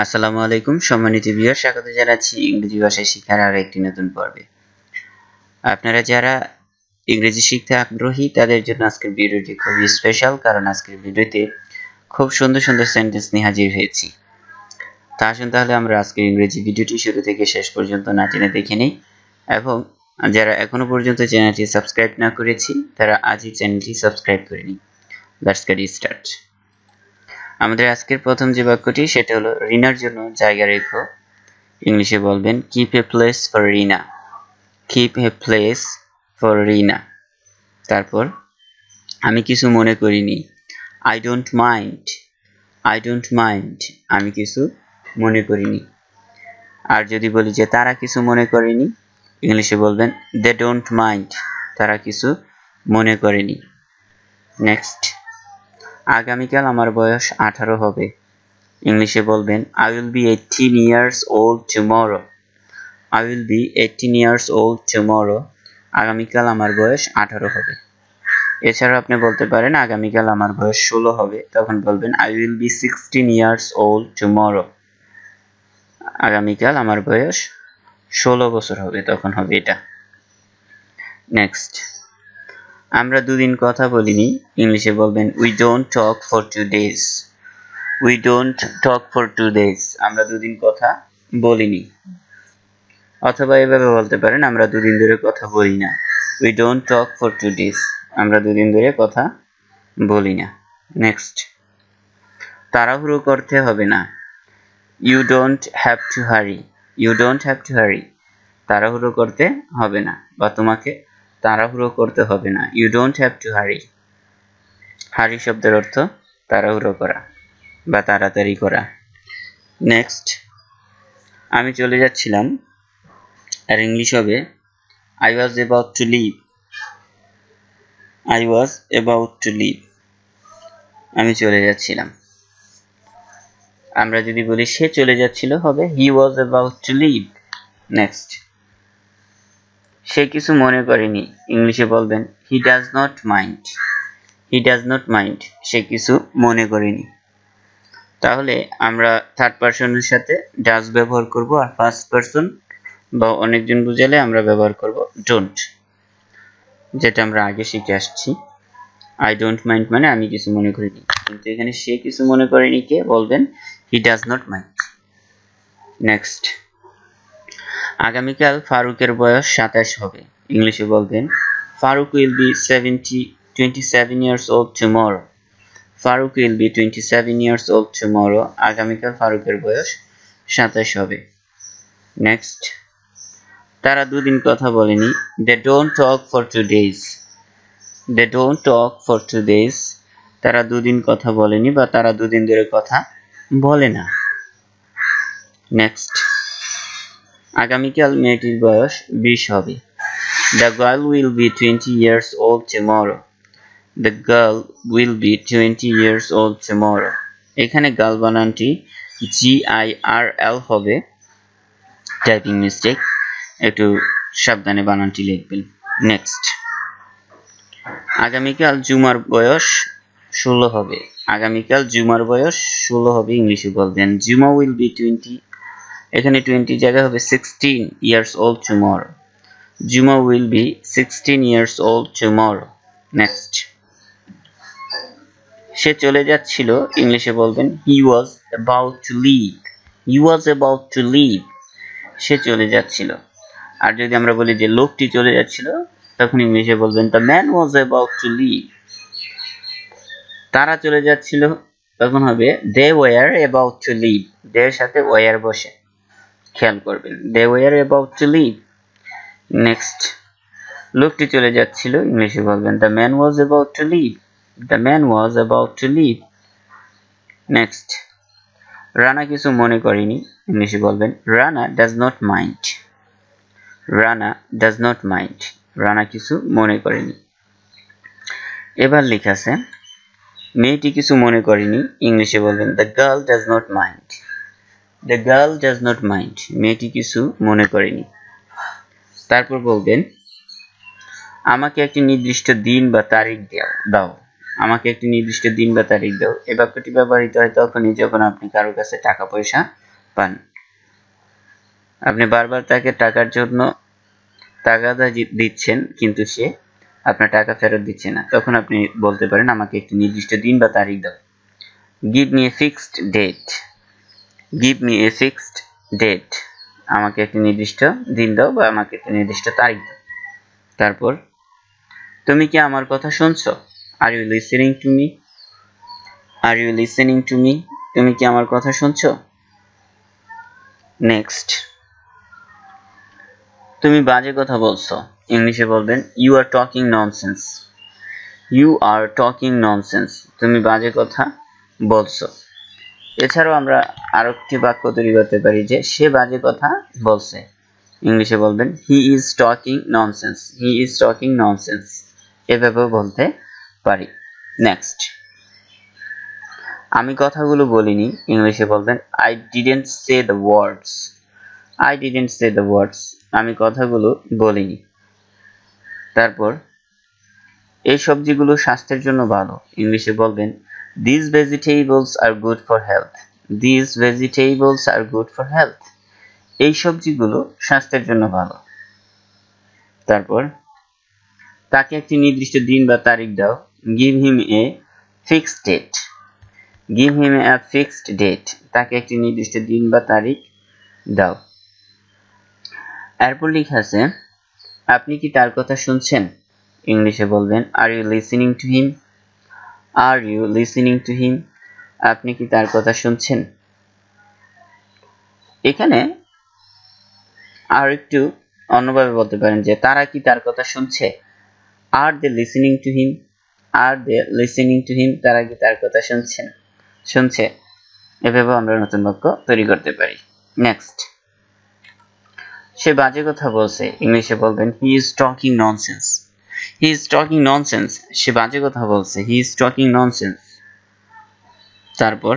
আসসালামু আলাইকুম, সম্মানিত ভিউয়ার স্বাগত জানাচ্ছি ইংরেজি ভাষা শিক্ষার আরও একটি নতুন পর্বে। আপনারা যারা ইংরেজি শিখতে আগ্রহী, তাদের জন্য আজকের ভিডিওটি খুবই স্পেশাল কারণ আজকের ভিডিওতে খুব সুন্দর সুন্দর সেন্টেন্স নিয়ে হাজির হয়েছি। তা আসুন তাহলে আমরা আজকের ইংরেজি ভিডিওটি শুরু থেকে শেষ পর্যন্ত না টেনে দেখে নিই। এবং যারা এখনও পর্যন্ত চ্যানেলটি সাবস্ক্রাইব না করেছি, তারা আজই চ্যানেলটি সাবস্ক্রাইব করে নিই লেটস গেট স্টার্ট আমাদের আজকের প্রথম যে বাক্যটি, সেটা হলো রিনার জন্য জায়গা রেখো। ইংলিশে বলবেন keep a place for Rina keep a place for Rina তারপর, আমি কিছু মনে করিনি। I don't mind I don't mind আমি কিছু মনে করিনি। আর যদি বলি যে, তারা কিছু মনে করেনি? ইংলিশে বলবেন দে ডোন্ট মাইন্ড তারা কিছু মনে করেনি। নেক্সট আগামীকাল আমার বয়স আঠারো হবে। ইংলিশে বলবেন I will be eighteen years old tomorrow I will be eighteen years old tomorrow আগামীকাল আমার বয়স আঠারো হবে। এছাড়াও আপনি বলতে পারেন, আগামীকাল আমার বয়স ষোলো হবে। তখন বলবেন I will be sixteen years old tomorrow আগামীকাল আমার বয়স ষোলো বছর হবে। তখন হবে এটা। নেক্সট আমরা দুদিন কথা বলিনি। ইংলিশে বলবেন we don't talk for two days we don't talk for two days আমরা দুদিন কথা বলিনি। অথবা এভাবে বলতে পারেন, আমরা দুদিন ধরে কথা বলি না। We don't talk for two days আমরা দুদিন ধরে কথা বলি না। নেক্সট তাড়াহুড়ো করতে হবে না। You don't have to hurry you don't have to hurry তাড়াহুড়ো করতে হবে না। বা তোমাকে তাড়াহুড়ো করতে হবে না। ইউ ডোন্ট হ্যাভ টু হারি হারি শব্দের অর্থ তাড়াহুড়ো করা বা তাড়াতাড়ি করা। নেক্সট আমি চলে যাচ্ছিলাম আর ইংলিশ হবে I was about to leave I was about to leave আমি চলে যাচ্ছিলাম। আমরা যদি বলি সে চলে যাচ্ছিল, হবে he was about to leave next সে কিছু মনে করেনি। ইংলিশে বলবেন he does not mind he does not mind সে কিছু মনে করেনি। তাহলে আমরা থার্ড পার্সনের সাথে ডাজ ব্যবহার করব আর ফার্স্ট পার্সন বা অনেকজন বুঝালে আমরা ব্যবহার করব ডোন্ট যেটা আমরা আগে শিখে আসছি। আই ডোন্ট মাইন্ড মানে আমি কিছু মনে করিনি। কিন্তু এখানে সে কিছু মনে করেনি কে? বলবেন he does not mind next আগামীকাল ফারুকের বয়স সাতাশ হবে। ইংলিশে বলবেন, Farooq will be seventy twenty seven years old tomorrow Farooq will be twenty seven years old tomorrow আগামীকাল ফারুকের বয়স সাতাশ হবে। নেক্সট তারা দুদিন কথা বলেনি। They don't talk for two days they don't talk for two days তারা দুদিন কথা বলেনি বা তারা দুদিন ধরে কথা বলে না। নেক্সট আগামীকাল মেয়েটির বয়স বিশ হবে। The girl will be twenty years old tomorrow the girl will be twenty years old tomorrow এখানে গার্ল বানানটি জি আই আর এল হবে। টাইপিং মিস্টেক একটু সাবধানে বানানটি লিখবেন। নেক্সট আগামীকাল জুমার বয়স ষোলো হবে। আগামীকাল জুমার বয়স ষোলো হবে, ইংলিশে বলবেন। জুমা উইল বি টোয়েন্টি এখানে টোয়েন্টি জায়গা হবে sixteen years old tomorrow Juma will be sixteen years old tomorrow next সে চলে যাচ্ছিল, ইংলিশে বলবেন he was about to leave he was about to leave সে চলে যাচ্ছিল। আর যদি আমরা বলি যে লোকটি চলে যাচ্ছিল, তখন ইংলিশে বলবেন the man was about to leave তারা চলে যাচ্ছিল, তখন হবে they were about to leave দের সাথে ওয়ার বসে। খেয়াল করবেন। They were about to leave next লোকটি চলে যাচ্ছিল ইংলিশে বলবেন the man was about to leave the man was about to leave next Rana কিছু মনে করেনি, ইংলিশে বলবেন Rana does not mind Rana does not mind Rana কিছু মনে করেনি। এবার লিখাছে মেয়েটি কিছু মনে করেনি ইংলিশে বলবেন the girl does not mind the girl does not mind মেয়েটি কিছু মনে করেনি। তারপর বলবেন, আমাকে একটি নির্দিষ্ট দিন বা তারিখ দাও আমাকে একটি নির্দিষ্ট দিন বা তারিখ দাও। এই বাক্যটি ব্যবহৃত হয় তখনই যখন আপনি কারও কাছে টাকা পয়সা পান। আপনি বারবার তাকে টাকার জন্য তাগাদা দিচ্ছেন, কিন্তু সে আপনার টাকা ফেরত দিচ্ছে না। তখন আপনি বলতে পারেন, আমাকে একটি নির্দিষ্ট দিন বা তারিখ দাও। Give a fixed date give me a fixed date আমাকে একটি নির্দিষ্ট দিন দাও বা আমাকে একটি নির্দিষ্ট তারিখ দাও। তারপর, তুমি কি আমার কথা শুনছো? Are you listening to me are you listening to me তুমি কি আমার কথা শুনছো? নেক্সট তুমি বাজে কথা বলছো। ইংলিশে বলবেন you are talking nonsense you are talking nonsense তুমি বাজে কথা বলছো। এছাড়াও আমরা আর একটি বাক্য তৈরি করতে পারি যে সে বাজে কথা বলছে। ইংলিশে বলবেন he is talking nonsense he is talking nonsense এভাবেও বলতে পারি। নেক্সট আমি কথাগুলো বলিনি, ইংলিশে বলবেন I didn't say the words I didn't say the words আমি কথাগুলো বলিনি। তারপর, এই সবজিগুলো স্বাস্থ্যের জন্য ভালো। ইংলিশে বলবেন this vegetables are good for health this vegetables are good for health এই সবজিগুলো স্বাস্থ্যের জন্য ভালো। তারপর, তাকে একটি নির্দিষ্ট দিন বা তারিখ দাও। Give him a fixed date give him a fixed date তাকে একটি নির্দিষ্ট দিন বা তারিখ দাও। এরপর লেখা আছে, আপনি কি তার কথা শুনছেন? ইংলিশে বলবেন are you listening to him are you listening to him আপনি কি তার কথা শুনছেন? এখানে আর একটু অন্যভাবে বলতে পারেন যে তারা কি তার কথা শুনছে? Are they listening to him are they listening to him তারা কি তার কথা শুনছেন? শুনছে। এভাবে আমরা নতুন বাক্য তৈরি করতে পারি। নেক্সট সে বাজে কথা বলছে। ইংলিশে বলবেন he is talking nonsense he is talking nonsense সে বাজে কথা বলছে। হি ইজ টকিং ননসেন্স তারপর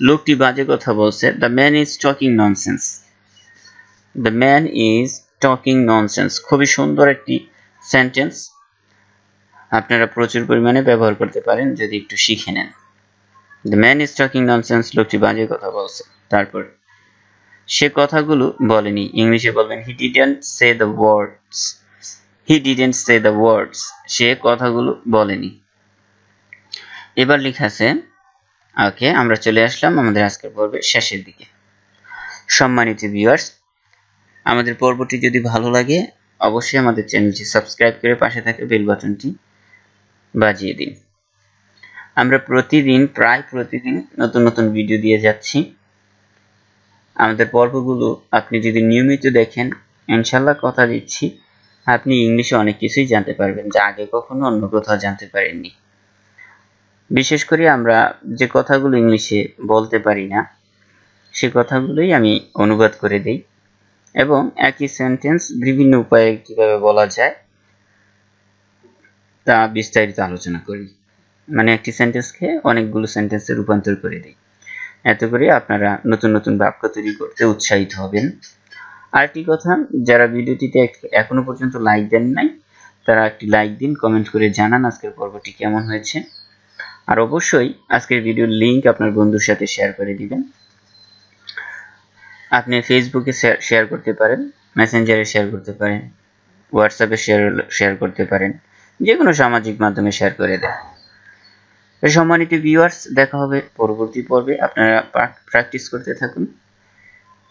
লোকটি বাজে কথা বলছে। The man is talking nonsense the man is talking nonsense খুবই সুন্দর একটি সেন্টেন্স আপনারা প্রচুর পরিমাণে ব্যবহার করতে পারেন যদি একটু শিখে নেন। The man is talking nonsense লোকটি বাজে কথা বলছে। তারপর সে কথাগুলো বলেনি। ইংলিশে বলবেন he didn't say the words he didn't say the words সে কথাগুলো বলেনি। এবার লেখা আছে, ওকে, আমরা চলে আসলাম আমাদের আজকের পর্বের শেষের দিকে। সম্মানিত ভিউয়ার্স আমাদের পর্বটি যদি ভালো লাগে, অবশ্যই আমাদের চ্যানেলটি সাবস্ক্রাইব করে পাশে থাকা বেল বাটনটি বাজিয়ে দিন। আমরা প্রতিদিন, প্রায় প্রতিদিন নতুন নতুন ভিডিও দিয়ে যাচ্ছি। আমাদের পর্বগুলো আপনি যদি নিয়মিত দেখেন ইনশাল্লাহ কথা দিচ্ছি। আপনি ইংলিশে অনেক কিছুই জানতে পারবেন যা আগে কখনো অন্য কোথাও জানতে পারেননি। বিশেষ করে আমরা যে কথাগুলো ইংলিশে বলতে পারি না, সে কথাগুলোই আমি অনুবাদ করে দিই এবং একই সেন্টেন্স বিভিন্ন উপায়ে কীভাবে বলা যায় তা বিস্তারিত আলোচনা করি। মানে একটি সেন্টেন্সকে অনেকগুলো সেন্টেন্সে রূপান্তর করে দিই। এত করে আপনারা নতুন নতুন বাক্য তৈরি করতে উৎসাহিত হবেন। আরেকটি কথা, যারা ভিডিওটিতে এখনও পর্যন্ত লাইক দেন নাই, তারা একটি লাইক দিন কমেন্ট করে জানান আজকের পর্বটি কেমন হয়েছে। আর অবশ্যই আজকের ভিডিওর লিংক আপনার বন্ধুর সাথে শেয়ার করে দিবেন। আপনি ফেসবুকে শেয়ার করতে পারেন মেসেঞ্জারে শেয়ার করতে পারেন হোয়াটসঅ্যাপে শেয়ার শেয়ার করতে পারেন যে কোনো সামাজিক মাধ্যমে শেয়ার করে দেন। সম্মানিত ভিউয়ার্স দেখা হবে পরবর্তী পর্বে। আপনারা প্র্যাকটিস করতে থাকুন।